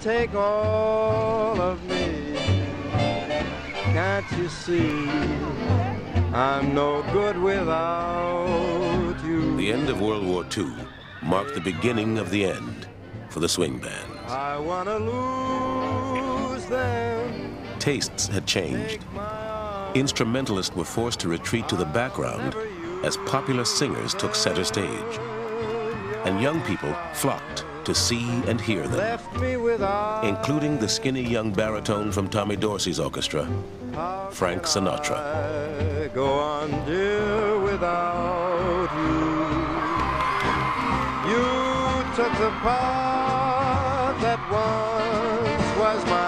take all of me. Can't you see? I'm no good without you. The end of World War II marked the beginning of the end for the swing bands. I wanna lose them. Tastes had changed. Instrumentalists were forced to retreat to the background as popular singers took center stage. And young people flocked to see and hear them, Left me including the skinny young baritone from Tommy Dorsey's orchestra, Frank Sinatra. Go on, dear, without you. You took the part that once was my